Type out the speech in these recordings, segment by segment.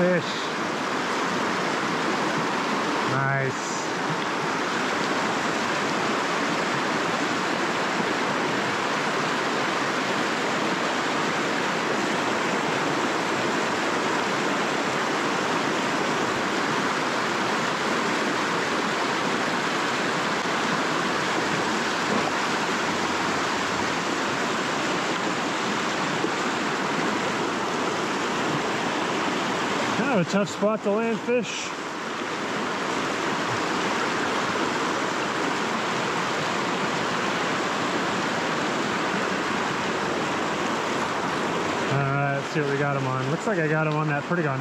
Fish. Nice. Kind of a tough spot to land fish. Let's see what we got him on. Looks like I got him on that Perdigon.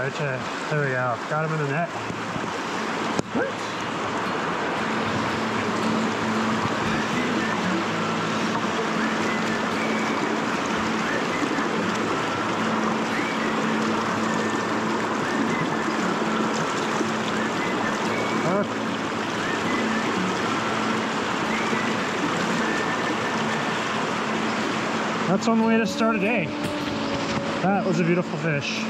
Alright, there we go. Got him in the net. That's one way to start a day. That was a beautiful fish.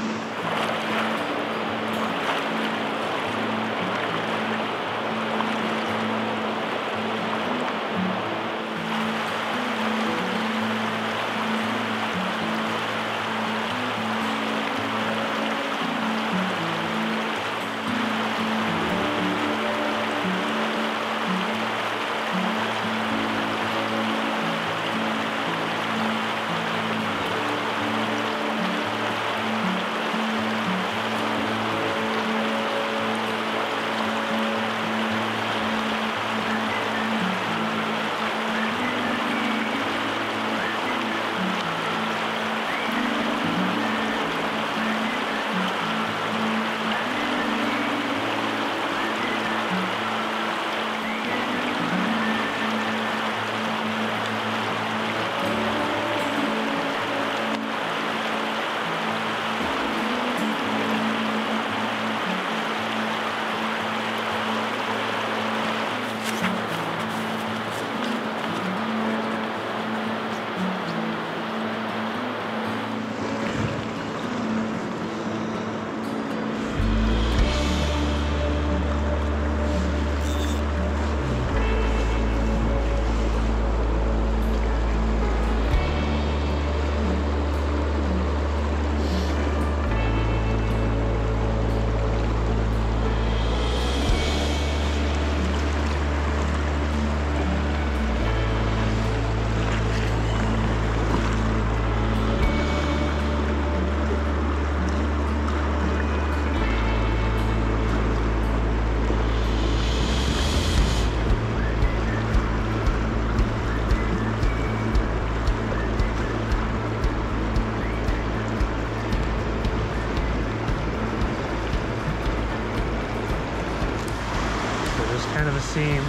Seam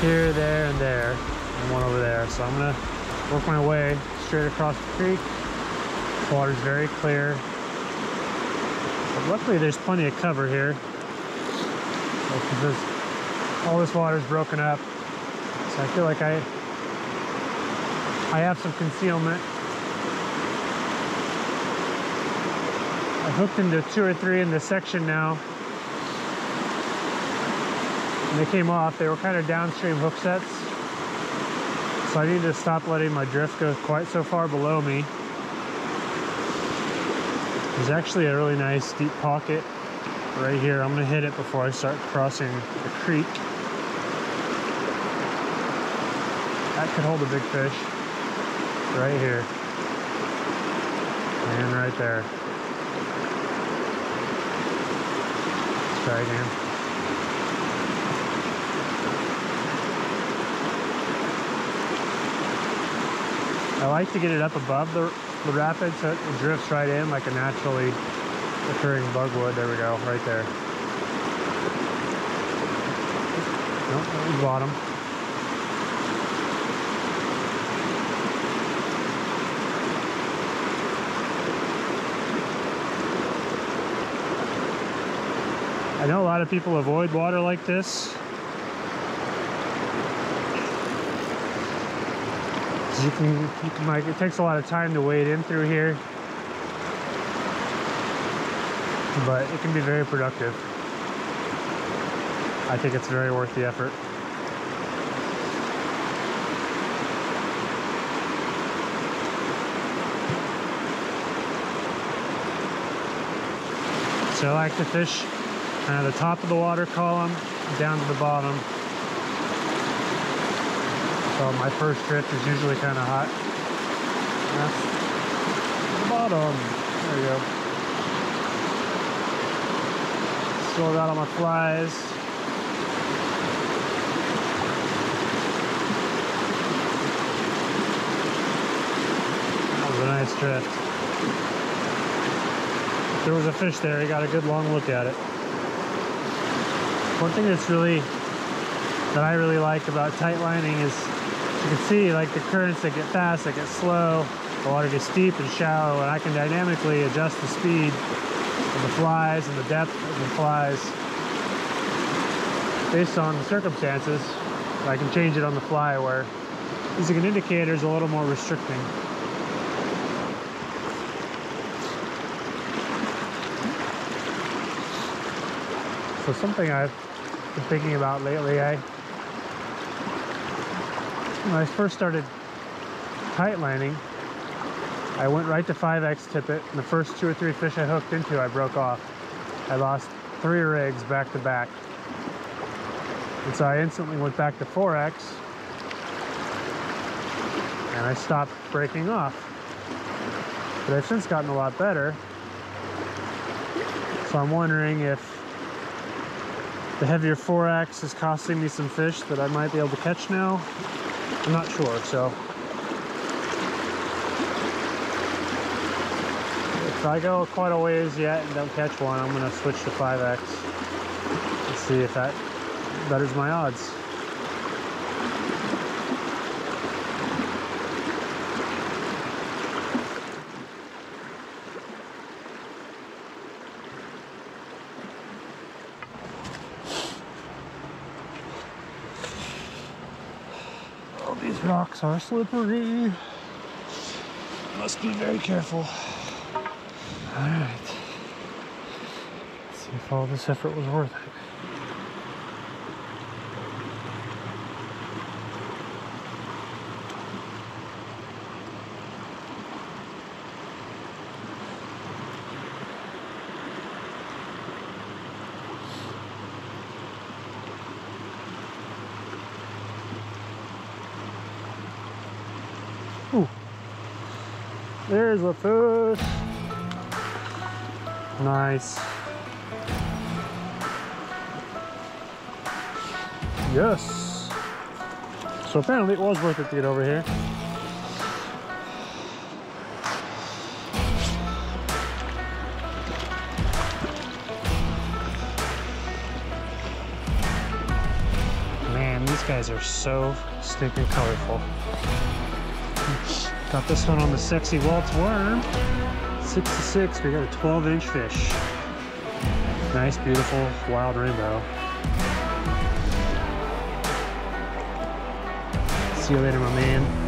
here, there, and there, and one over there. So I'm gonna work my way straight across the creek. The water's very clear. But luckily there's plenty of cover here. All this water's broken up. So I feel like I I have some concealment. I hooked into two or three in this section now. They came off, they were kind of downstream hook sets. So I need to stop letting my drift go quite so far below me. There's actually a really nice deep pocket right here. I'm gonna hit it before I start crossing the creek. That could hold a big fish. Right here. And right there. Let's try again. I like to get it up above the, the rapid so it drifts right in like a naturally occurring bug would. There we go, right there. Nope, that was bottom. I know a lot of people avoid water like this. You can, it takes a lot of time to wade in through here. But it can be very productive. I think it's very worth the effort. So I like to fish kind of the top of the water column down to the bottom. So my first drift is usually kind of hot. That's the bottom. There we go. Still got all my flies. That was a nice drift there was a fish there, he got a good long look at it. One thing that's really, that I really like about tight lining is you can see like the currents that get fast, that get slow, the water gets deep and shallow, and I can dynamically adjust the speed of the flies and the depth of the flies based on the circumstances. I can change it on the fly where using an indicator is a little more restricting. So something I've been thinking about lately, I when I first started tight lining, I went right to 5X tippet, and the first two or three fish I hooked into, I broke off. I lost three rigs back to back. And so I instantly went back to 4X, and I stopped breaking off. But I've since gotten a lot better. So I'm wondering if the heavier 4X is costing me some fish that I might be able to catch now. I'm not sure, so. If I go quite a ways yet and don't catch one, I'm gonna switch to 5X and see if that betters my odds. Rocks are slippery. Must be very careful. All right. Let's see if all this effort was worth it. So apparently it was worth it to get over here. Man, these guys are so stinking colorful. Got this one on the Sexy Walt's Worm. 6 to 6, we got a 12 inch fish. Nice, beautiful, wild rainbow. See you later, my man.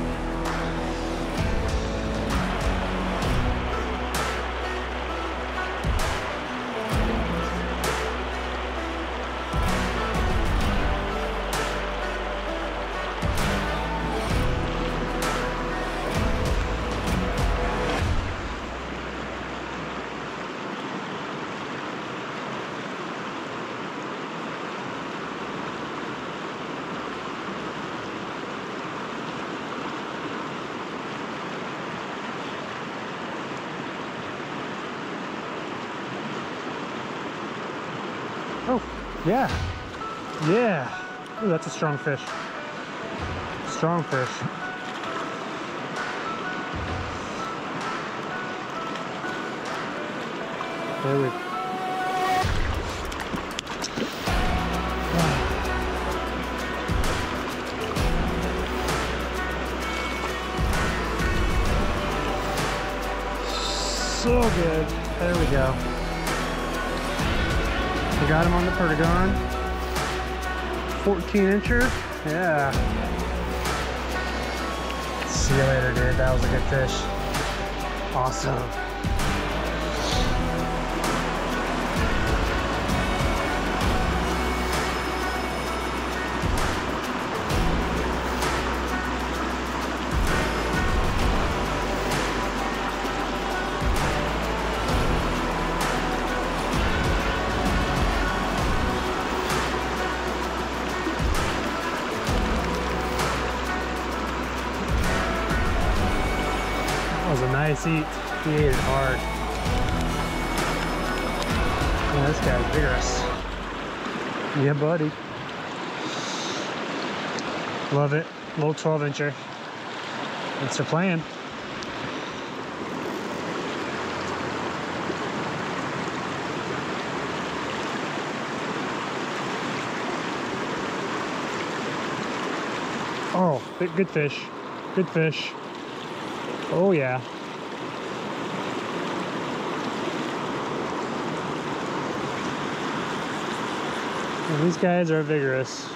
Yeah. Yeah. Ooh, that's a strong fish. Strong fish. There we so good. There we go. Got him on the Perdigon. 14 incher. Yeah. See you later, dude. That was a good fish. Awesome. Nice eat. He ate it hard. This guy's vigorous. Yeah, buddy. Love it. Little 12 incher. Thanks for plan. Oh, good fish. Good fish. Oh yeah. And these guys are vigorous.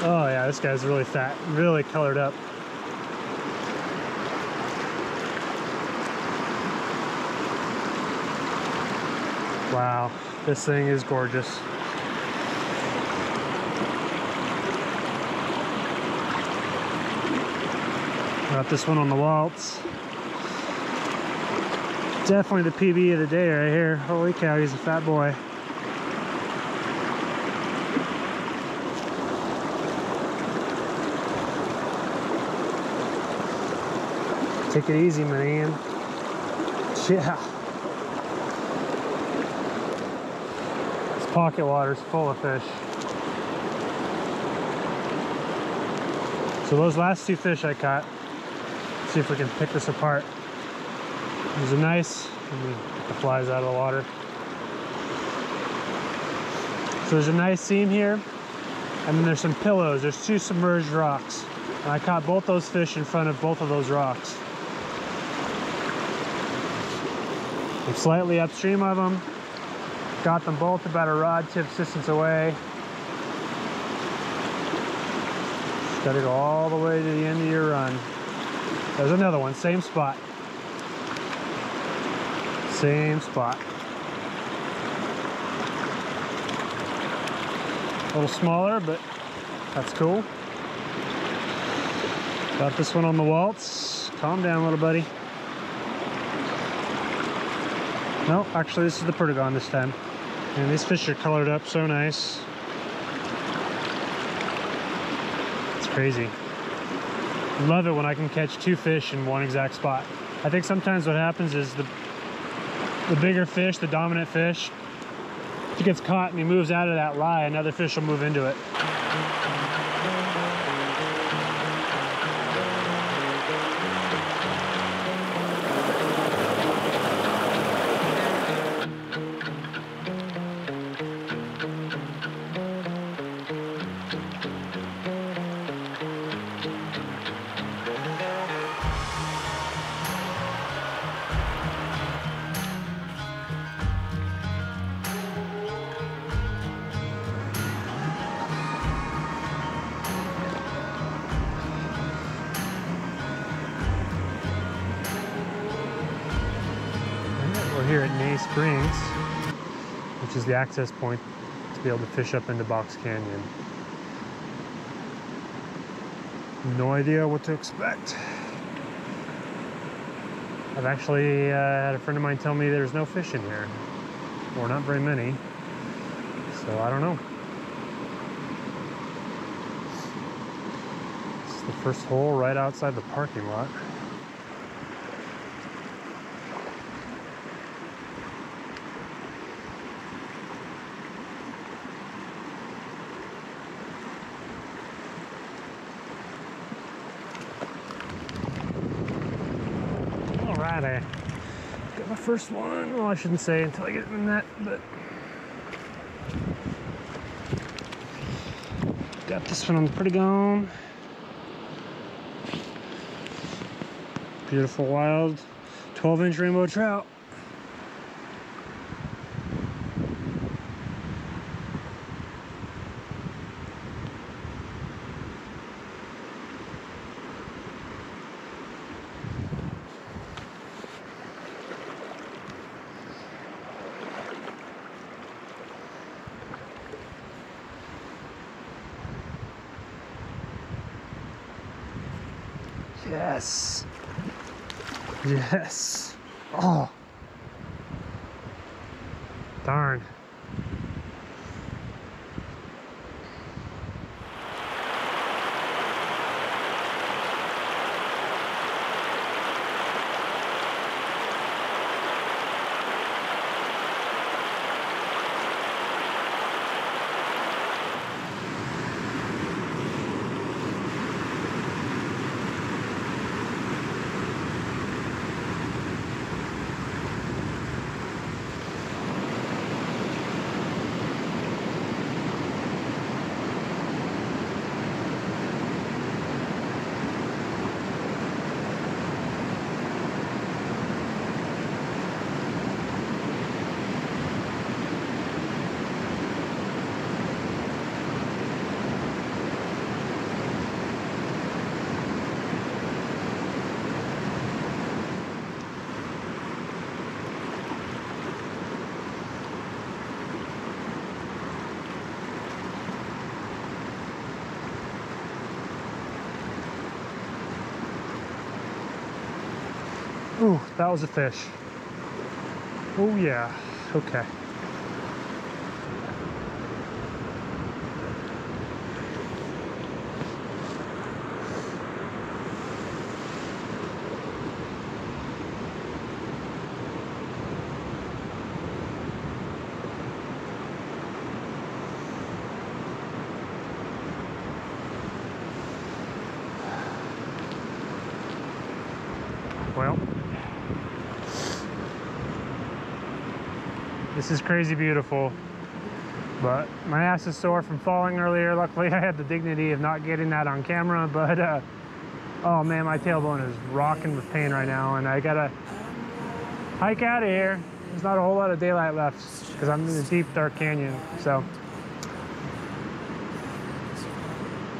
Oh yeah, this guy's really fat, really colored up. Wow, this thing is gorgeous. Got this one on the Walt's. Definitely the PB of the day right here. Holy cow, he's a fat boy. Take it easy, man. Yeah. This pocket water is full of fish. So those last two fish I caught, see if we can pick this apart. These are nice. Get the flies out of the water. So there's a nice seam here, and then there's some pillows. There's two submerged rocks. And I caught both those fish in front of both of those rocks. I'm slightly upstream of them. Got them both about a rod tip distance away. Just gotta go all the way to the end of your run. There's another one, same spot. Same spot. A little smaller, but that's cool. Got this one on the Walt's. Calm down, little buddy. No, actually this is the Perdigon this time. And these fish are colored up so nice. It's crazy. Love it when I can catch two fish in one exact spot. I think sometimes what happens is the the bigger fish, the dominant fish, if he gets caught and he moves out of that lie, another fish will move into it. Springs, which is the access point to be able to fish up into Box Canyon. No idea what to expect. I've actually uh, had a friend of mine tell me there's no fish in here, or not very many, so I don't know. It's the first hole right outside the parking lot. I got my first one. Well, I shouldn't say until I get in that, but got this one on the Perdigon. Beautiful wild 12 inch rainbow trout. Yes. Yes. Oh. Ooh, that was a fish. Oh yeah, okay. This is crazy beautiful, but my ass is sore from falling earlier. Luckily, I had the dignity of not getting that on camera, but uh, oh man, my tailbone is rocking with pain right now, and I gotta hike out of here. There's not a whole lot of daylight left because I'm in the deep, dark canyon. So,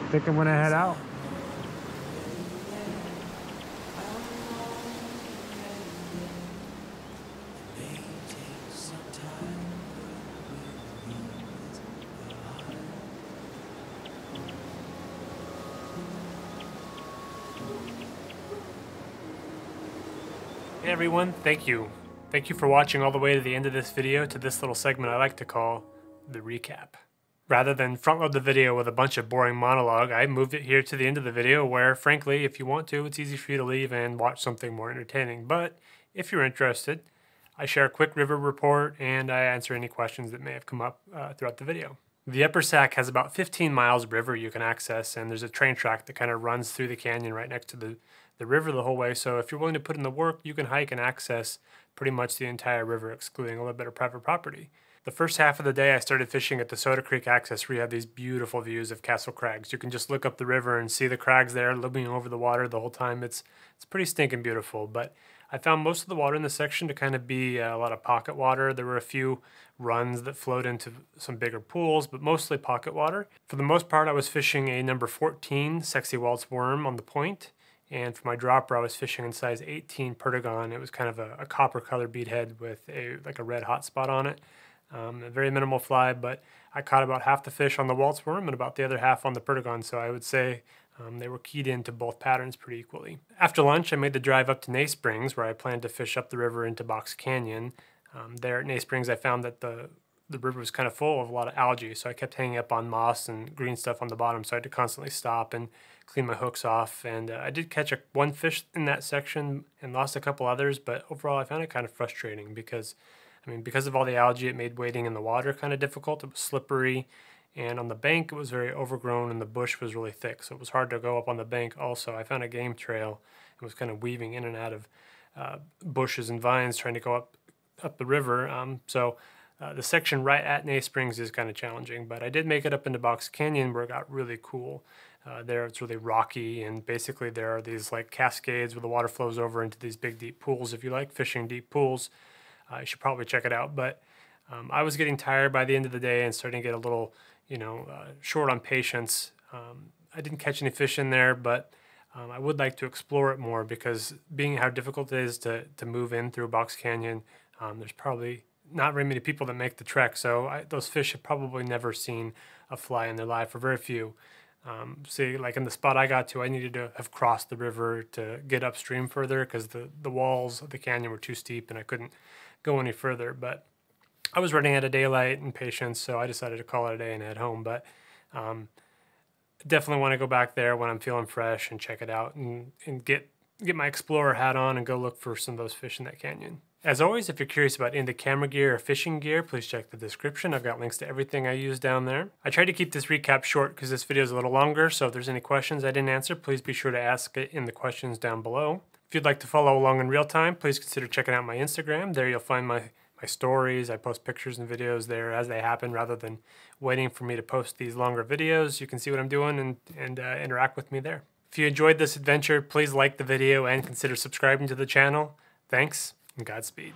I think I'm gonna head out. Hey everyone, thank you. Thank you for watching all the way to the end of this video to this little segment I like to call the recap. Rather than front load the video with a bunch of boring monologue, I moved it here to the end of the video where, frankly, if you want to, it's easy for you to leave and watch something more entertaining. But if you're interested, I share a quick river report and I answer any questions that may have come up uh, throughout the video. The Upper Sac has about 15 miles of river you can access, and there's a train track that kind of runs through the canyon right next to the, the river the whole way. So if you're willing to put in the work, you can hike and access pretty much the entire river, excluding a little bit of private property. The first half of the day, I started fishing at the Soda Creek access where you have these beautiful views of Castle Crags. You can just look up the river and see the crags there looming over the water the whole time. It's, it's pretty stinking beautiful, but I found most of the water in the section to kind of be uh, a lot of pocket water. There were a few runs that flowed into some bigger pools, but mostly pocket water. For the most part, I was fishing a number 14 Sexy Walt's worm on the point, and for my dropper, I was fishing in size 18 Perdigon. It was kind of a, a copper colored beadhead with a like a red hot spot on it. Um, a very minimal fly, but I caught about half the fish on the Walt's worm and about the other half on the Perdigon. So I would say um, they were keyed into both patterns pretty equally. After lunch, I made the drive up to Ney Springs, where I planned to fish up the river into Box Canyon. Um, there at Ney Springs, I found that the the river was kind of full of a lot of algae, so I kept hanging up on moss and green stuff on the bottom. So I had to constantly stop and clean my hooks off. And uh, I did catch a, one fish in that section and lost a couple others, but overall, I found it kind of frustrating because, I mean, because of all the algae, it made wading in the water kind of difficult. It was slippery, and on the bank, it was very overgrown, and the bush was really thick, so it was hard to go up on the bank. Also, I found a game trail and was kind of weaving in and out of uh, bushes and vines trying to go up up the river. Um, so uh, the section right at Ney Springs is kind of challenging, but I did make it up into Box Canyon where it got really cool. Uh, there it's really rocky, and basically there are these like cascades where the water flows over into these big deep pools. If you like fishing deep pools, uh, you should probably check it out. But um, I was getting tired by the end of the day and starting to get a little, you know, uh, short on patience. Um, I didn't catch any fish in there, but um, I would like to explore it more because being how difficult it is to, to move in through Box Canyon, um, there's probably not very many people that make the trek, so I, those fish have probably never seen a fly in their life, or very few. Um, see, like in the spot I got to, I needed to have crossed the river to get upstream further because the, the walls of the canyon were too steep and I couldn't go any further. But I was running out of daylight and patience, so I decided to call it a day and head home. But um, definitely want to go back there when I'm feeling fresh and check it out and, and get get my explorer hat on and go look for some of those fish in that canyon. As always, if you're curious about in the camera gear or fishing gear, please check the description. I've got links to everything I use down there. I tried to keep this recap short because this video is a little longer, so if there's any questions I didn't answer, please be sure to ask it in the questions down below. If you'd like to follow along in real time, please consider checking out my Instagram. There you'll find my, my stories. I post pictures and videos there as they happen rather than waiting for me to post these longer videos. You can see what I'm doing and, and uh, interact with me there. If you enjoyed this adventure, please like the video and consider subscribing to the channel. Thanks, Godspeed.